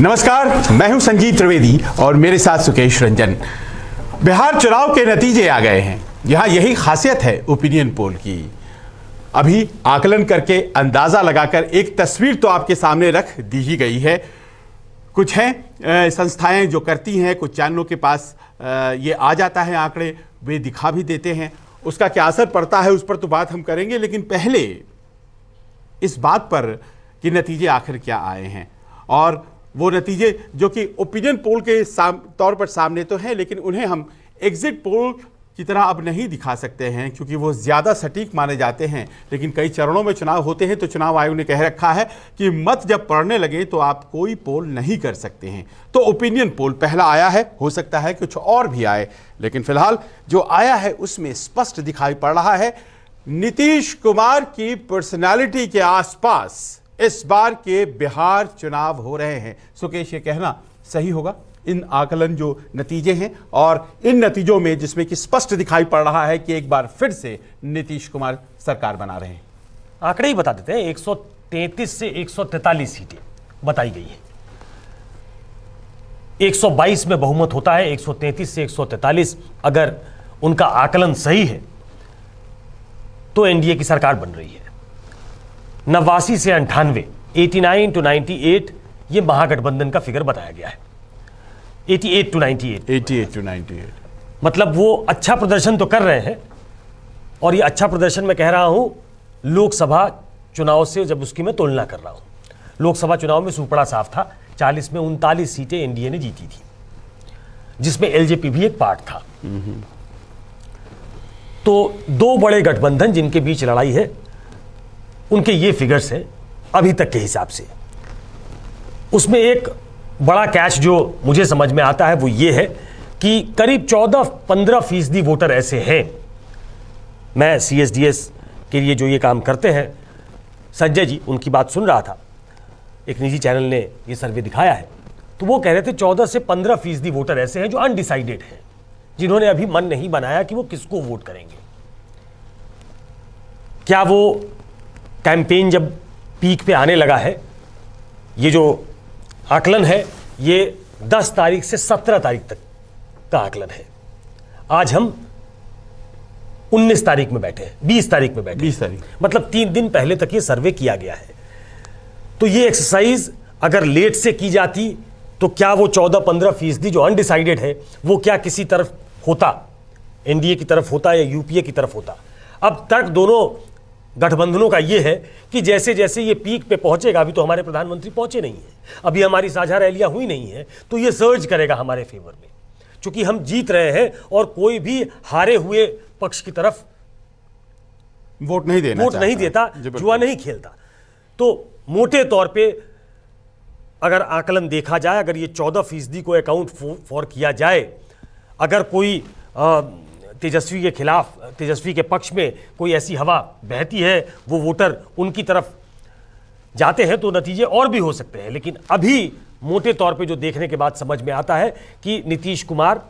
नमस्कार, मैं हूँ संजीव त्रिवेदी और मेरे साथ सुकेश रंजन। बिहार चुनाव के नतीजे आ गए हैं। यहाँ यही खासियत है ओपिनियन पोल की। अभी आकलन करके अंदाज़ा लगाकर एक तस्वीर तो आपके सामने रख दी ही गई है। कुछ हैं संस्थाएँ जो करती हैं, कुछ चैनलों के पास ये आ जाता है आंकड़े, वे दिखा भी देते हैं। उसका क्या असर पड़ता है उस पर तो बात हम करेंगे, लेकिन पहले इस बात पर कि नतीजे आखिर क्या आए हैं। और वो नतीजे जो कि ओपिनियन पोल के तौर पर सामने तो हैं, लेकिन उन्हें हम एग्जिट पोल की तरह अब नहीं दिखा सकते हैं, क्योंकि वो ज़्यादा सटीक माने जाते हैं। लेकिन कई चरणों में चुनाव होते हैं तो चुनाव आयोग ने कह रखा है कि मत जब पड़ने लगे तो आप कोई पोल नहीं कर सकते हैं। तो ओपिनियन पोल पहला आया है, हो सकता है कुछ और भी आए, लेकिन फ़िलहाल जो आया है, उसमें स्पष्ट दिखाई पड़ रहा है, नीतीश कुमार की पर्सनालिटी के आसपास इस बार के बिहार चुनाव हो रहे हैं। सुकेश, ये कहना सही होगा? इन आकलन जो नतीजे हैं और इन नतीजों में जिसमें कि स्पष्ट दिखाई पड़ रहा है कि एक बार फिर से नीतीश कुमार सरकार बना रहे हैं। आंकड़े ही बता देते हैं 133 से 143 सीटें बताई गई हैं। 122 में बहुमत होता है 133 से 143 अगर उनका आकलन सही है तो एनडीए की सरकार बन रही है। नवासी से अंठानवे 89 टू 98 ये महागठबंधन का फिगर बताया गया है। 88 टू 98 88 टू 98 मतलब वो अच्छा प्रदर्शन तो कर रहे हैं और ये अच्छा प्रदर्शन मैं कह रहा हूँ लोकसभा चुनाव से जब उसकी मैं तुलना कर रहा हूँ। लोकसभा चुनाव में सुपड़ा साफ़ था 40 में उनतालीस सीटें एनडीए ने जीती थी जिसमें एलजेपी भी एक पार्ट था। तो दो बड़े गठबंधन जिनके बीच लड़ाई है उनके ये फिगर्स हैं, अभी तक के हिसाब से। उसमें एक बड़ा कैच जो मुझे समझ में आता है, वो ये है कि करीब 14-15 फ़ीसदी वोटर ऐसे हैं। मैं सीएसडीएस के लिए जो ये काम करते हैं, संजय जी, उनकी बात सुन रहा था। एक निजी चैनल ने ये सर्वे दिखाया है। तो वो कह रहे थे 14 से 15 फ़ीसदी वोटर ऐसे हैं जो अनडिसाइडेड हैं, जिन्होंने अभी मन नहीं बनाया कि वो किसको वोट करेंगे। क्या वो कैंपेन जब पीक पे आने लगा है ये जो आकलन है ये 10 तारीख से 17 तारीख तक का आकलन है आज हम 19 तारीख में बैठे हैं 20 तारीख में बैठे हैं। 20 तारीख। मतलब तीन दिन पहले तक ये सर्वे किया गया है तो ये एक्सरसाइज अगर लेट से की जाती तो क्या वो 14-15 फ़ीसदी जो अनडिसाइडेड है वो क्या किसी तरफ़ होता एनडीए की तरफ़ होता या यूपीए की तरफ़ होता अब तक दोनों गठबंधनों का ये है कि जैसे जैसे ये पीक पे पहुंचेगा अभी तो हमारे प्रधानमंत्री पहुँचे नहीं है। अभी हमारी साझा रैलियाँ हुई नहीं है तो ये सर्ज करेगा हमारे फेवर में। क्योंकि हम जीत रहे हैं और कोई भी हारे हुए पक्ष की तरफ़ वोट नहीं देना वोट नहीं देता जुआ नहीं खेलता। तो मोटे तौर पे अगर आकलन देखा जाए अगर ये चौदह फ़ीसदी को अकाउंट फॉर किया जाए अगर कोई अ, तेजस्वी के खिलाफ तेजस्वी के पक्ष में कोई ऐसी हवा बहती है वो वोटर उनकी तरफ़ जाते हैं तो नतीजे और भी हो सकते हैं। लेकिन अभी मोटे तौर पे जो देखने के बाद समझ में आता है कि नीतीश कुमार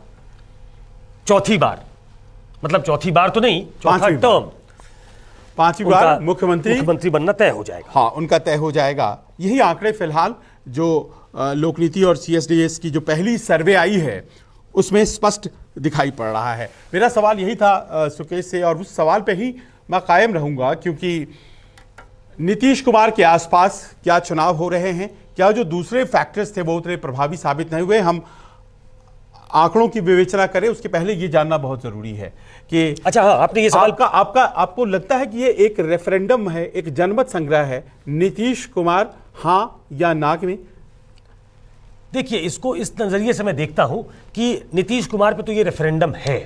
चौथी बार मतलब चौथी बार तो नहीं चौथा टर्म पांचवी बार मुख्यमंत्री मुख्यमंत्री बनना तय हो जाएगा। हाँ उनका तय हो जाएगा। यही आंकड़े फ़िलहाल जो लोकनीति और सीएसडीएस की जो पहली सर्वे आई है उसमें स्पष्ट दिखाई पड़ रहा है। मेरा सवाल यही था सुकेश से और उस सवाल पे ही मैं कायम रहूँगा क्योंकि नीतीश कुमार के आसपास क्या चुनाव हो रहे हैं क्या जो दूसरे फैक्टर्स थे वो उतने प्रभावी साबित नहीं हुए हम आंकड़ों की विवेचना करें उसके पहले ये जानना बहुत ज़रूरी है कि अच्छा हाँ आपने ये सवाल आपका आपका आपको लगता है कि ये एक रेफरेंडम है एक जनमत संग्रह है नीतीश कुमार हाँ या ना में? देखिए इसको इस नज़रिए से मैं देखता हूँ कि नीतीश कुमार पे तो ये रेफरेंडम है।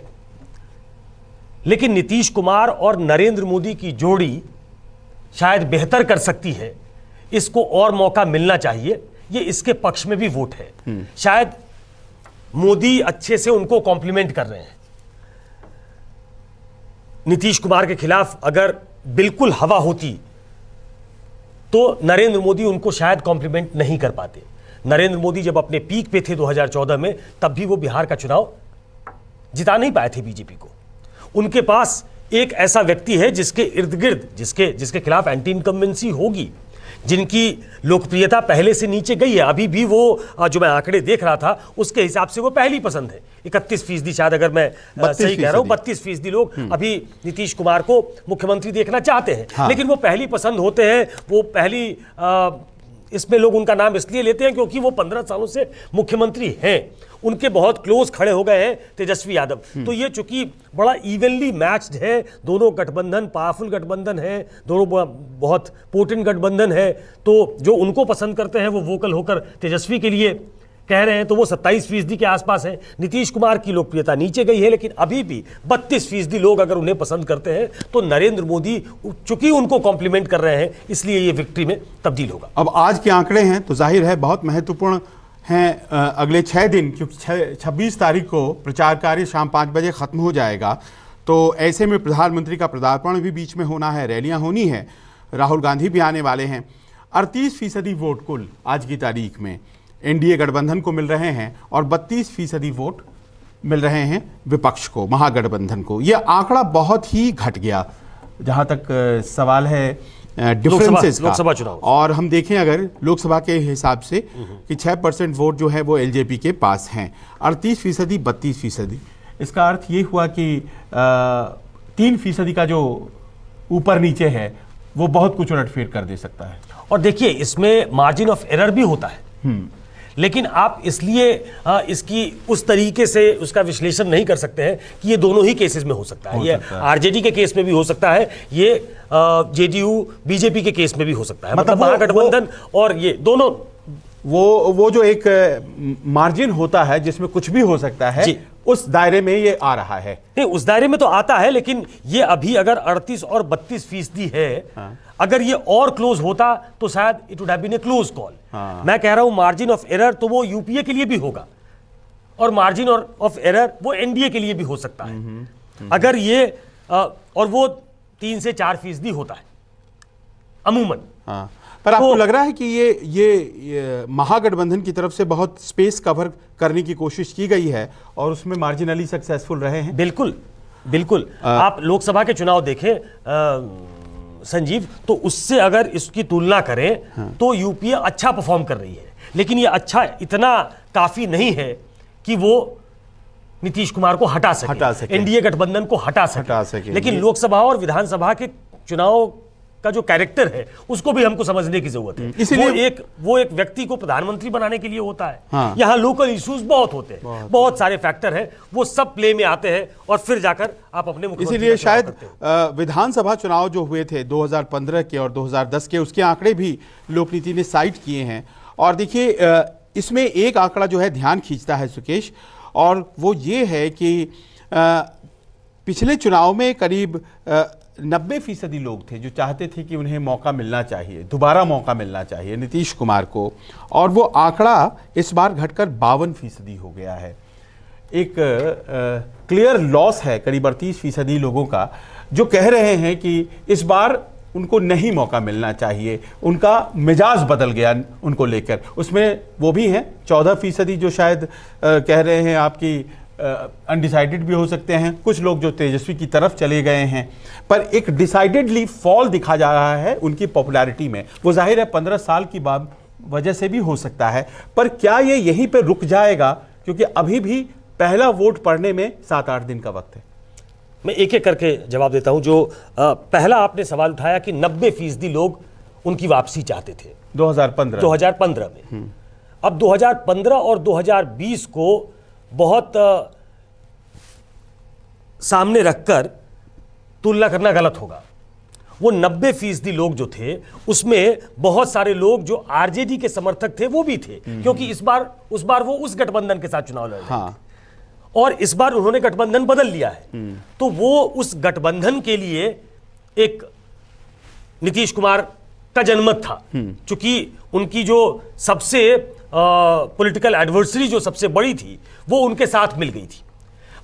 लेकिन नीतीश कुमार और नरेंद्र मोदी की जोड़ी शायद बेहतर कर सकती है। इसको और मौका मिलना चाहिए। ये इसके पक्ष में भी वोट है। शायद मोदी अच्छे से उनको कॉम्प्लीमेंट कर रहे हैं। नीतीश कुमार के खिलाफ अगर बिल्कुल हवा होती तो नरेंद्र मोदी उनको शायद कॉम्प्लीमेंट नहीं कर पाते। नरेंद्र मोदी जब अपने पीक पे थे 2014 में तब भी वो बिहार का चुनाव जिता नहीं पाए थे बीजेपी को। उनके पास एक ऐसा व्यक्ति है जिसके इर्द गिर्द जिसके जिसके खिलाफ एंटी इनकम्बेंसी होगी जिनकी लोकप्रियता पहले से नीचे गई है। अभी भी वो जो मैं आंकड़े देख रहा था उसके हिसाब से वो पहली पसंद है। इकतीस फ़ीसदी शायद अगर मैं सही कह रहा हूँ बत्तीस फ़ीसदी लोग अभी नीतीश कुमार को मुख्यमंत्री देखना चाहते हैं। हाँ। लेकिन वो पहली पसंद होते हैं वो पहली अ, इसमें लोग उनका नाम इसलिए लेते हैं क्योंकि वो पंद्रह सालों से मुख्यमंत्री हैं। उनके बहुत क्लोज खड़े हो गए हैं तेजस्वी यादव। तो ये चूँकि बड़ा इवनली मैच्ड है दोनों गठबंधन पावरफुल गठबंधन है दोनों बहुत पोटेंट गठबंधन है तो जो उनको पसंद करते हैं वो वोकल होकर तेजस्वी के लिए कह रहे हैं तो वो 27 फ़ीसदी के आसपास है। नीतीश कुमार की लोकप्रियता नीचे गई है, लेकिन अभी भी 32 फ़ीसदी लोग अगर उन्हें पसंद करते हैं तो नरेंद्र मोदी चूँकि उनको कॉम्प्लीमेंट कर रहे हैं, इसलिए ये विक्ट्री में तब्दील होगा। अब आज के आंकड़े हैं तो ज़ाहिर है बहुत महत्वपूर्ण हैं अगले छः दिन क्योंकि छब्बीस तारीख को प्रचार कार्य शाम पाँच बजे खत्म हो जाएगा। तो ऐसे में प्रधानमंत्री का पदार्पण भी बीच में होना है, रैलियाँ होनी है, राहुल गांधी भी आने वाले हैं। अड़तीस फ़ीसदी वोट कुल आज की तारीख में। एनडीए गठबंधन को मिल रहे हैं और बत्तीस फ़ीसदी वोट मिल रहे हैं विपक्ष को महागठबंधन को। यह आंकड़ा बहुत ही घट गया जहाँ तक सवाल है डिफरेंसेस का। लोकसभा चुनाव। और हम देखें अगर लोकसभा के हिसाब से कि छः परसेंट वोट जो है वो एलजेपी के पास हैं अड़तीस फ़ीसदी बत्तीस फ़ीसदी। इसका अर्थ ये हुआ कि तीन फ़ीसदी का जो ऊपर नीचे है वो बहुत कुछ उलटफेर कर दे सकता है। और देखिए इसमें मार्जिन ऑफ़ एरर भी होता है। लेकिन आप इसलिए इसकी उस तरीके से उसका विश्लेषण नहीं कर सकते हैं कि ये दोनों ही केसेस में हो सकता है हो ये। आरजेडी के केस में भी हो सकता है ये जेडीयू बीजेपी के केस में भी हो सकता है मतलब मतलब महागठबंधन और ये दोनों वो वो जो एक मार्जिन होता है जिसमें कुछ भी हो सकता है। उस दायरे में ये आ रहा है। नहीं उस दायरे में तो आता है लेकिन ये अभी अगर 38 और 32 फ़ीसदी है हाँ। अगर ये और क्लोज होता तो शायद it would have been a close call हाँ। मैं कह रहा हूँ मार्जिन ऑफ़ एरर तो वो यूपीए के लिए भी होगा और मार्जिन ऑफ़ एरर वो एनडीए के लिए भी हो सकता है। अगर ये अ, और वो तीन से चार फ़ीसदी होता है अमूमन। हाँ। पर आपको तो- लग रहा है कि ये ये, ये महागठबंधन की तरफ़ से बहुत स्पेस कवर करने की कोशिश की गई है और उसमें मार्जिनली सक्सेसफुल रहे हैं बिल्कुल बिल्कुल आ, आप लोकसभा के चुनाव देखें संजीव तो उससे अगर इसकी तुलना करें हाँ। तो यूपीए अच्छा परफॉर्म कर रही है लेकिन ये अच्छा इतना काफ़ी नहीं है कि वो नीतीश कुमार को हटा सके, हटा सके। एनडीए गठबंधन को हटा सके, हटा सके। लेकिन लोकसभा और विधानसभा के चुनाव का जो कैरेक्टर है उसको भी हमको समझने की ज़रूरत है। इसीलिए- वो एक वो एक व्यक्ति को प्रधानमंत्री बनाने के लिए होता है। हाँ। यहाँ लोकल इश्यूज़ बहुत होते हैं। बहुत। बहुत सारे फैक्टर हैं। वो सब प्ले में आते हैं और फिर जाकर आप अपने इसीलिए शायद विधानसभा चुनाव जो हुए थे 2015 के और 2010 के उसके आंकड़े भी लोकनीति ने साइट किए हैं। और देखिए इसमें एक आंकड़ा जो है ध्यान खींचता है सुकेश और वो ये है कि पिछले चुनाव में करीब नब्बे फ़ीसदी लोग थे जो चाहते थे कि उन्हें मौका मिलना चाहिए दोबारा मौका मिलना चाहिए नीतीश कुमार को। और वो आंकड़ा इस बार घटकर बावन फ़ीसदी हो गया है। एक क्लियर लॉस है करीब अड़तीस फ़ीसदी लोगों का जो कह रहे हैं कि इस बार उनको नहीं मौका मिलना चाहिए। उनका मिजाज बदल गया उनको लेकर। उसमें वो भी हैं चौदह फ़ीसदी जो शायद अ, कह रहे हैं आपकी अनडिसाइडेड भी हो सकते हैं। कुछ लोग जो तेजस्वी की तरफ़ चले गए हैं। पर एक डिसाइडेडली फॉल दिखा जा रहा है उनकी पॉपुलैरिटी में। वो ज़ाहिर है पंद्रह साल की बाद वजह से भी हो सकता है। पर क्या ये यहीं पे रुक जाएगा? क्योंकि अभी भी पहला वोट पड़ने में सात आठ दिन का वक्त है। मैं एक एक करके जवाब देता हूँ जो अ, पहला आपने सवाल उठाया कि 90 फ़ीसदी लोग उनकी वापसी चाहते थे। 2015 2015 में। अब 2015 और 2020 को बहुत सामने रखकर तुलना करना गलत होगा। वो 90 फ़ीसदी लोग जो थे उसमें बहुत सारे लोग जो आरजेडी के समर्थक थे वो भी थे। क्योंकि इस बार उस बार वो उस गठबंधन के साथ चुनाव लड़ रहे हाँ। और इस बार उन्होंने गठबंधन बदल लिया है। तो वो उस गठबंधन के लिए एक नीतीश कुमार का जनमत था। क्योंकि उनकी जो सबसे पॉलिटिकल एडवर्सरी जो सबसे बड़ी थी, वो उनके साथ मिल गई थी।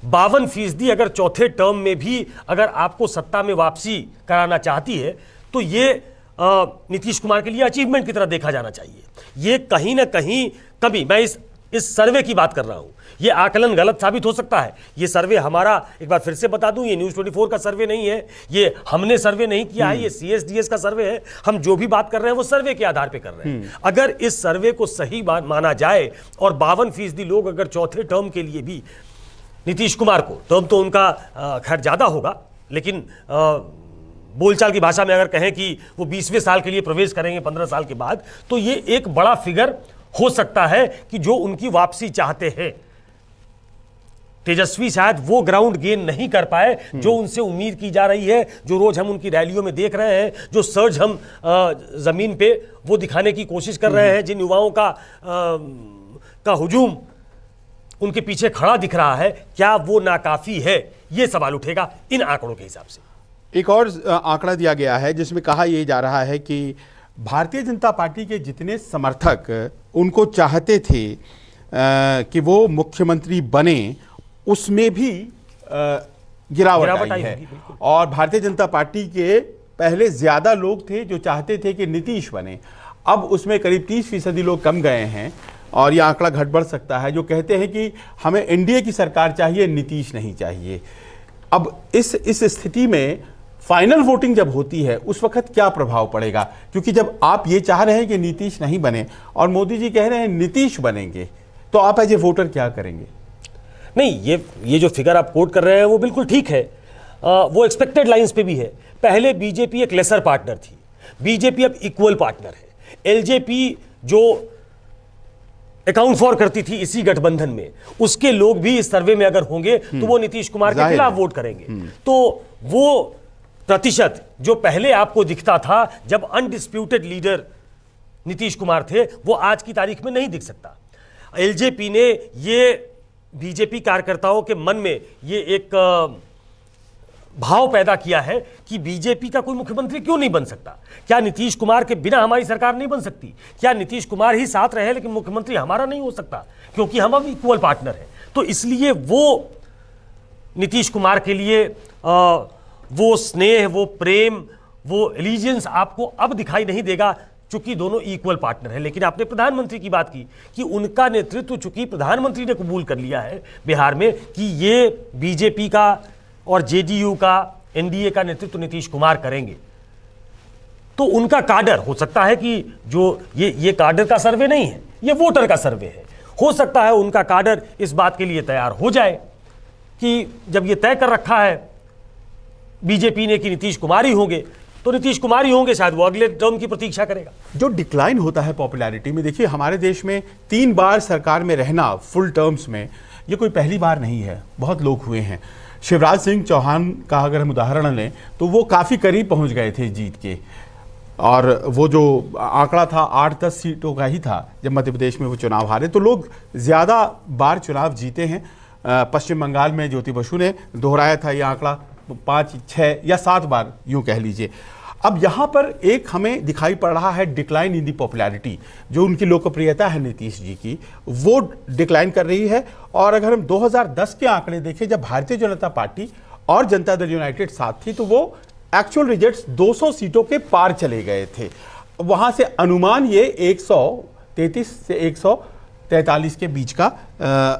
बावन फ़ीसदी अगर चौथे टर्म में भी अगर आपको सत्ता में वापसी कराना चाहती है तो ये नीतीश कुमार के लिए अचीवमेंट की तरह देखा जाना चाहिए। ये कहीं ना कहीं कभी, मैं इस इस सर्वे की बात कर रहा हूँ। ये आकलन गलत साबित हो सकता है। ये सर्वे हमारा एक बार फिर से बता दूँ ये न्यूज़ 24 का सर्वे नहीं है। ये हमने सर्वे नहीं किया है ये सीएसडीएस का सर्वे है। हम जो भी बात कर रहे हैं वो सर्वे के आधार पे कर रहे हैं। अगर इस सर्वे को सही बात माना जाए और बावन फ़ीसदी लोग अगर चौथे टर्म के लिए भी नीतीश कुमार को टर्म तो उनका खैर ज़्यादा होगा लेकिन बोलचाल की भाषा में अगर कहें कि वो बीसवें साल के लिए प्रवेश करेंगे पंद्रह साल के बाद तो ये एक बड़ा फिगर हो सकता है कि जो उनकी वापसी चाहते हैं। तेजस्वी शायद वो ग्राउंड गेन नहीं कर पाए जो उनसे उम्मीद की जा रही है जो रोज हम उनकी रैलियों में देख रहे हैं जो सर्ज हम ज़मीन पे वो दिखाने की कोशिश कर रहे हैं जिन युवाओं का अ, का हुजूम उनके पीछे खड़ा दिख रहा है क्या वो नाकाफी है? ये सवाल उठेगा इन आंकड़ों के हिसाब से। एक और आंकड़ा दिया गया है जिसमें कहा यह जा रहा है कि भारतीय जनता पार्टी के जितने समर्थक उनको चाहते थे अ, कि वो मुख्यमंत्री बने उसमें भी अ, गिरावट गिरावट आई आई है और भारतीय जनता पार्टी के पहले ज़्यादा लोग थे जो चाहते थे कि नीतीश बने। अब उसमें करीब तीस फ़ीसदी लोग कम गए हैं और यह आंकड़ा घट बढ़ सकता है जो कहते हैं कि हमें एनडीए की सरकार चाहिए नीतीश नहीं चाहिए। अब इस इस स्थिति में फाइनल वोटिंग जब होती है उस वक्त क्या प्रभाव पड़ेगा? क्योंकि जब आप ये चाह रहे हैं कि नीतीश नहीं बने और मोदी जी कह रहे हैं नीतीश बनेंगे तो आप एज ए वोटर क्या करेंगे? नहीं ये ये जो फिगर आप कोट कर रहे हैं वो बिल्कुल ठीक है। अ, वो एक्सपेक्टेड लाइंस पे भी है। पहले बीजेपी एक लेसर पार्टनर थी। बीजेपी अब इक्वल पार्टनर है। एलजेपी जो अकाउंट फॉर करती थी इसी गठबंधन में उसके लोग भी इस सर्वे में अगर होंगे तो वो नीतीश कुमार के खिलाफ वोट करेंगे। तो वो प्रतिशत जो पहले आपको दिखता था जब अनडिस्प्यूटेड लीडर नीतीश कुमार थे वो आज की तारीख में नहीं दिख सकता। एलजेपी ने ये बीजेपी कार्यकर्ताओं के मन में ये एक भाव पैदा किया है कि बीजेपी का कोई मुख्यमंत्री क्यों नहीं बन सकता? क्या नीतीश कुमार के बिना हमारी सरकार नहीं बन सकती? क्या नीतीश कुमार ही साथ रहे लेकिन मुख्यमंत्री हमारा नहीं हो सकता? क्योंकि हम अब इक्वल पार्टनर हैं। तो इसलिए वो नीतीश कुमार के लिए अ, वो स्नेह, वो प्रेम, वो एलिजियंस आपको अब दिखाई नहीं देगा, चूँकि दोनों इक्वल पार्टनर हैं। लेकिन आपने प्रधानमंत्री की बात की कि उनका नेतृत्व चूँकि प्रधानमंत्री ने कबूल कर लिया है बिहार में, कि ये बीजेपी का और जेडीयू का एनडीए का नेतृत्व नीतीश कुमार करेंगे। तो उनका काडर, हो सकता है कि जो ये ये काडर का सर्वे नहीं है, ये वोटर का सर्वे है। हो सकता है उनका काडर इस बात के लिए तैयार हो जाए कि जब ये तय कर रखा है बीजेपी ने कि नीतीश कुमार ही होंगे तो नीतीश कुमार ही होंगे शायद, वो अगले टर्म की प्रतीक्षा करेगा। जो डिक्लाइन होता है पॉपुलैरिटी में, देखिए, हमारे देश में तीन बार सरकार में रहना फुल टर्म्स में, ये कोई पहली बार नहीं है। बहुत लोग हुए हैं। शिवराज सिंह चौहान का अगर हम उदाहरण लें तो वो काफ़ी करीब पहुँच गए थे जीत के। और वो जो आंकड़ा था, आठ दस सीटों का ही था, जब मध्य प्रदेश में वो चुनाव हारे तो लोग ज़्यादा बार चुनाव जीते हैं। पश्चिम बंगाल में ज्योति बसु ने दोहराया था ये आंकड़ा। पाँच छः या सात बार यूँ कह लीजिए। अब यहाँ पर एक हमें दिखाई पड़ रहा है डिक्लाइन इन दी पॉपुलैरिटी जो उनकी लोकप्रियता है नीतीश जी की, वो डिक्लाइन कर रही है। और अगर हम 2010 के आंकड़े देखें, जब भारतीय जनता पार्टी और जनता दल यूनाइटेड साथ थी तो वो एक्चुअल रिजल्ट्स 200 सीटों के पार चले गए थे। वहाँ से अनुमान ये 133 से 143 के बीच का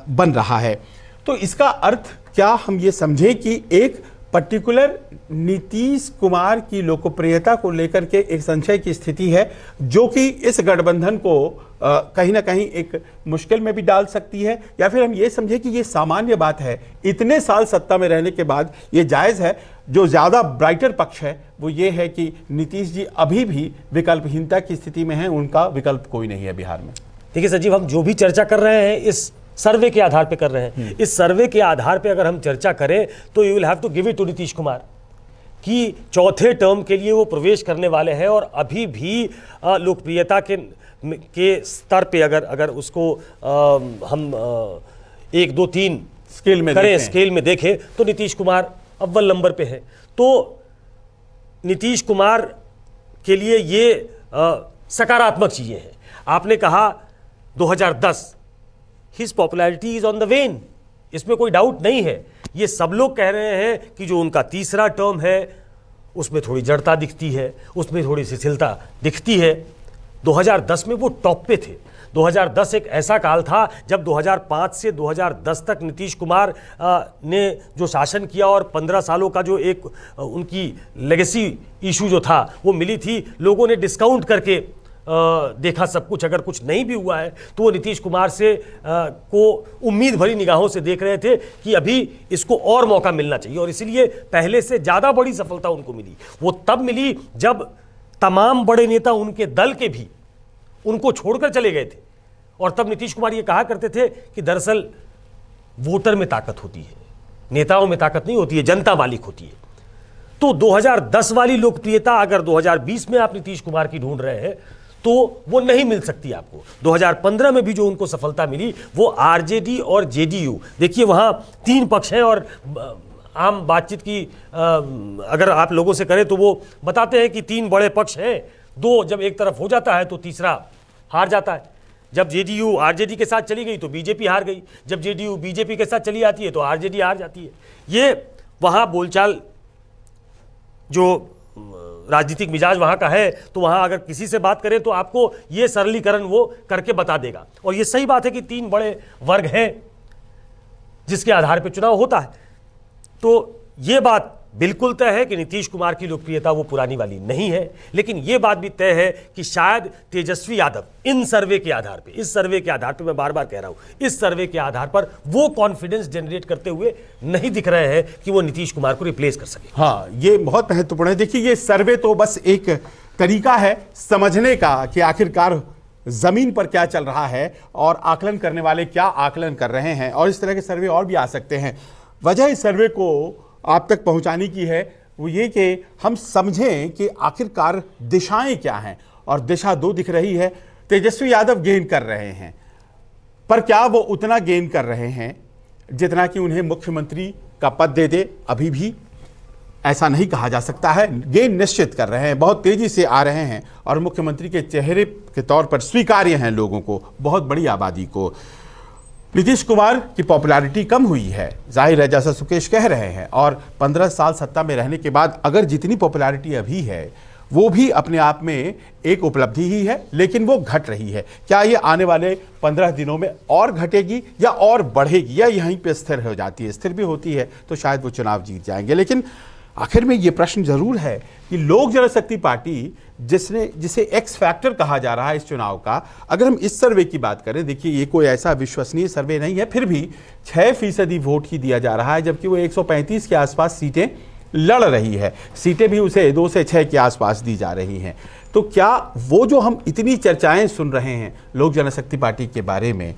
बन रहा है। तो इसका अर्थ क्या हम ये समझें कि एक पर्टिकुलर नीतीश कुमार की लोकप्रियता को लेकर के एक संशय की स्थिति है, जो कि इस गठबंधन को कहीं ना कहीं एक मुश्किल में भी डाल सकती है। या फिर हम ये समझें कि ये सामान्य बात है, इतने साल सत्ता में रहने के बाद ये जायज़ है। जो ज़्यादा ब्राइटर पक्ष है, वो ये है कि नीतीश जी अभी भी विकल्पहीनता की स्थिति में हैं, उनका विकल्प कोई नहीं है बिहार में। देखिए सचिव हम जो भी चर्चा कर रहे हैं, इस सर्वे के आधार पर कर रहे हैं। इस सर्वे के आधार पर अगर हम चर्चा करें तो you will have to give it to Nitish Kumar कि चौथे टर्म के लिए वो प्रवेश करने वाले हैं और अभी भी लोकप्रियता के के स्तर पे अगर अगर उसको अ, हम अ, एक दो तीन स्केल में करें स्केल में देखें तो नीतीश कुमार अव्वल नंबर पे है। तो नीतीश कुमार के लिए ये अ, सकारात्मक चीज़ें हैं। आपने कहा 2010 his popularity is on the wane इसमें कोई डाउट नहीं है। ये सब लोग कह रहे हैं कि जो उनका तीसरा टर्म है, उसमें थोड़ी जड़ता दिखती है, उसमें थोड़ी शिथिलता दिखती है। 2010 में वो टॉप पे थे। 2010 एक ऐसा काल था, जब 2005 से 2010 तक नीतीश कुमार ने जो शासन किया और 15 सालों का जो एक उनकी लेगेसी इशू जो था, वो मिली थी। लोगों ने डिस्काउंट करके देखा सब कुछ, अगर कुछ नहीं भी हुआ है तो वो नीतीश कुमार से को उम्मीद भरी निगाहों से देख रहे थे कि अभी इसको और मौका मिलना चाहिए। और इसीलिए पहले से ज़्यादा बड़ी सफलता उनको मिली। वो तब मिली जब तमाम बड़े नेता उनके दल के भी उनको छोड़कर चले गए थे। और तब नीतीश कुमार ये कहा करते थे कि दरअसल वोटर में ताकत होती है, नेताओं में ताकत नहीं होती है, जनता मालिक होती है। तो 2010 वाली लोकप्रियता, अगर 2020 में आप नीतीश कुमार की ढूंढ रहे हैं तो वो नहीं मिल सकती आपको। 2015 में भी जो उनको सफलता मिली, वो आरजेडी और जेडीयू। देखिए, वहाँ तीन पक्ष हैं और आम बातचीत की अगर आप लोगों से करें तो वो बताते हैं कि तीन बड़े पक्ष हैं। दो जब एक तरफ़ हो जाता है तो तीसरा हार जाता है। जब जेडीयू आरजेडी के साथ चली गई तो बीजेपी हार गई। जब जेडीयू बीजेपी के साथ चली आती है तो आरजेडी हार जाती है। ये वहाँ बोलचाल जो राजनीतिक मिजाज वहाँ का है तो वहाँ अगर किसी से बात करें तो आपको ये सरलीकरण वो करके बता देगा। और ये सही बात है कि तीन बड़े वर्ग हैं जिसके आधार पर चुनाव होता है। तो ये बात बिल्कुल तय है कि नीतीश कुमार की लोकप्रियता वो पुरानी वाली नहीं है, लेकिन ये बात भी तय है कि शायद तेजस्वी यादव इन सर्वे के आधार पे, इस सर्वे के आधार पे मैं बार बार कह रहा हूँ, इस सर्वे के आधार पर वो कॉन्फिडेंस जनरेट करते हुए नहीं दिख रहे हैं कि वो नीतीश कुमार को रिप्लेस कर सके। हाँ ये बहुत महत्वपूर्ण है। देखिए, ये सर्वे तो बस एक तरीका है समझने का कि आखिरकार ज़मीन पर क्या चल रहा है और आकलन करने वाले क्या आकलन कर रहे हैं, और इस तरह के सर्वे और भी आ सकते हैं। वजह इस सर्वे को आप तक पहुँचाने की है, वो ये कि हम समझें कि आखिरकार दिशाएँ क्या हैं। और दिशा दो दिख रही है, तेजस्वी यादव गेन कर रहे हैं। पर क्या वो उतना गेन कर रहे हैं जितना कि उन्हें मुख्यमंत्री का पद दे दे? अभी भी ऐसा नहीं कहा जा सकता है। गेन निश्चित कर रहे हैं, बहुत तेज़ी से आ रहे हैं। और मुख्यमंत्री के चेहरे के तौर पर स्वीकार्य हैं लोगों को, बहुत बड़ी आबादी को। नीतीश कुमार की पॉपुलैरिटी कम हुई है। ज़ाहिर है, जैसा सुकेश कह रहे हैं, और 15 साल सत्ता में रहने के बाद अगर जितनी पॉपुलैरिटी अभी है, वो भी अपने आप में एक उपलब्धि ही है, लेकिन वो घट रही है। क्या ये आने वाले 15 दिनों में और घटेगी या और बढ़ेगी? या यहीं पे स्थिर हो जाती है? स्थिर भी होती है तो शायद वो चुनाव जीत जाएँगे। लेकिन आखिर में ये प्रश्न ज़रूर है कि लोक जनशक्ति पार्टी जिसने, जिसे एक्स फैक्टर कहा जा रहा है इस चुनाव का, अगर हम इस सर्वे की बात करें, देखिए ये कोई ऐसा विश्वसनीय सर्वे नहीं है, फिर भी छः फ़ीसदी वोट ही दिया जा रहा है, जबकि वो 135 के आसपास सीटें लड़ रही है। सीटें भी उसे दो से छः के आसपास दी जा रही हैं। तो क्या वो जो हम इतनी चर्चाएँ सुन रहे हैं, लोक जनशक्ति पार्टी के बारे में,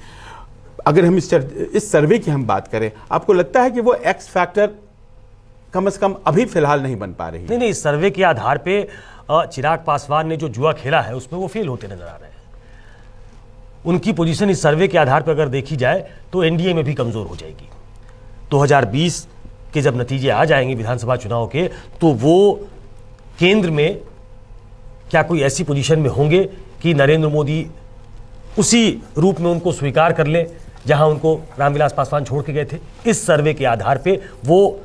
अगर हम इस इस सर्वे की हम बात करें, आपको लगता है कि वो एक्स फैक्टर कम से कम अभी फ़िलहाल नहीं बन पा रही नहीं नहीं, सर्वे के आधार पे चिराग पासवान ने जो जुआ खेला है, उसमें वो फेल होते नज़र आ रहे हैं। उनकी पोजीशन इस सर्वे के आधार पर अगर देखी जाए तो एनडीए में भी कमज़ोर हो जाएगी। 2020 के जब नतीजे आ जाएँगे विधानसभा चुनाव के तो वो केंद्र में क्या कोई ऐसी पोजीशन में होंगे कि नरेंद्र मोदी उसी रूप में उनको स्वीकार कर ले, जहाँ उनको रामविलास पासवान छोड़ के गए थे? इस सर्वे के आधार पे वो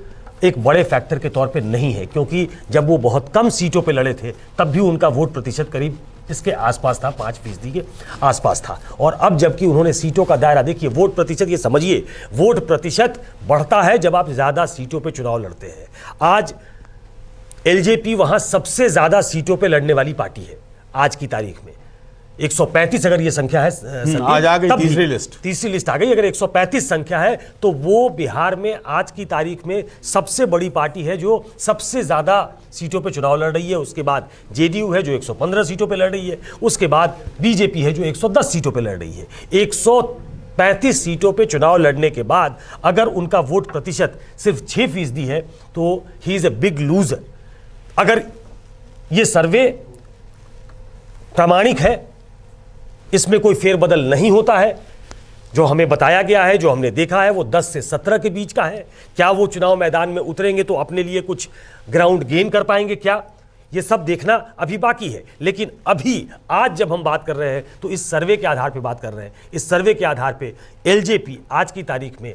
एक बड़े फैक्टर के तौर पे नहीं है, क्योंकि जब वो बहुत कम सीटों पे लड़े थे, तब भी उनका वोट प्रतिशत करीब इसके आसपास था, पाँच फ़ीसदी के आसपास था। और अब जबकि उन्होंने सीटों का दायरा, देखिए, वोट प्रतिशत, ये समझिए, वोट प्रतिशत बढ़ता है जब आप ज़्यादा सीटों पर चुनाव लड़ते हैं। आज एलजेपी वहाँ सबसे ज़्यादा सीटों पर लड़ने वाली पार्टी है, आज की तारीख में। 135 अगर ये संख्या है हम्म, आज आ गई तीसरी लिस्ट तीसरी लिस्ट आ गई। अगर 135 संख्या है तो वो बिहार में आज की तारीख में सबसे बड़ी पार्टी है जो सबसे ज़्यादा सीटों पे चुनाव लड़ रही है। उसके बाद जेडीयू है जो 115 सीटों पे लड़ रही है। उसके बाद बीजेपी है जो 110 सीटों पे लड़ रही है। 135 सीटों पे चुनाव लड़ने के बाद अगर उनका वोट प्रतिशत सिर्फ़ छह फ़ीसदी है तो he is a big loser अगर ये सर्वे प्रामाणिक है इसमें कोई फेरबदल नहीं होता है। जो हमें बताया गया है जो हमने देखा है वो 10 से 17 के बीच का है। क्या वो चुनाव मैदान में उतरेंगे तो अपने लिए कुछ ग्राउंड गेन कर पाएँगे क्या? ये सब देखना अभी बाकी है। लेकिन अभी आज जब हम बात कर रहे हैं तो इस सर्वे के आधार पर बात कर रहे हैं। इस सर्वे के आधार पर एलजेपी आज की तारीख में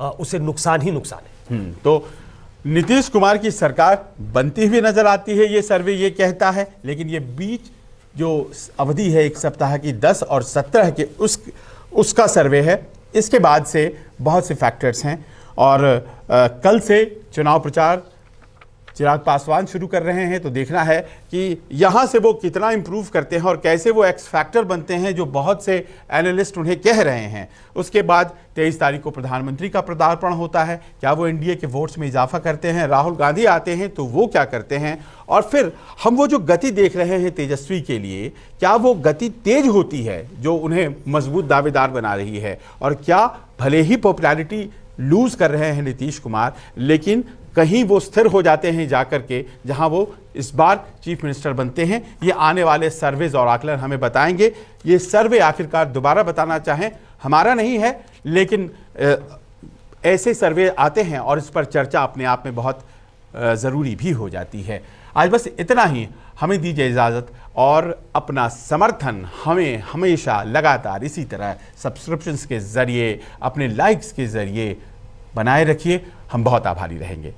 आ, उसे नुकसान ही नुकसान है। हम्म, तो नीतीश कुमार की सरकार बनती हुई नज़र आती है ये सर्वे ये कहता है। लेकिन ये बीच जो अवधि है एक सप्ताह की 10 और 17 के उस उसका सर्वे है। इसके बाद से बहुत से फैक्टर्स हैं और आ, कल से चुनाव प्रचार चिराग पासवान शुरू कर रहे हैं तो देखना है कि यहाँ से वो कितना इम्प्रूव करते हैं और कैसे वो एक्स फैक्टर बनते हैं, जो बहुत से एनालिस्ट उन्हें कह रहे हैं। उसके बाद तेईस तारीख को प्रधानमंत्री का पदार्पण होता है। क्या वो एनडीए के वोट्स में इजाफा करते हैं? राहुल गांधी आते हैं तो वो क्या करते हैं? और फिर हम वो जो गति देख रहे हैं तेजस्वी के लिए, क्या वो गति तेज होती है, जो उन्हें मज़बूत दावेदार बना रही है? और क्या भले ही पॉपुलैरिटी लूज कर रहे हैं नीतीश कुमार, लेकिन कहीं वो स्थिर हो जाते हैं जाकर के, जहाँ वो इस बार चीफ मिनिस्टर बनते हैं। ये आने वाले सर्वेज और आकलन हमें बताएँगे। ये सर्वे आखिरकार दोबारा बताना चाहें, हमारा नहीं है, लेकिन ऐसे सर्वे आते हैं और इस पर चर्चा अपने आप में बहुत ज़रूरी भी हो जाती है। आज बस इतना ही। हमें दीजिए इजाज़त और अपना समर्थन हमें हमेशा लगातार इसी तरह सब्सक्रिप्शंस के ज़रिए, अपने लाइक्स के ज़रिए बनाए रखिए। हम बहुत आभारी रहेंगे।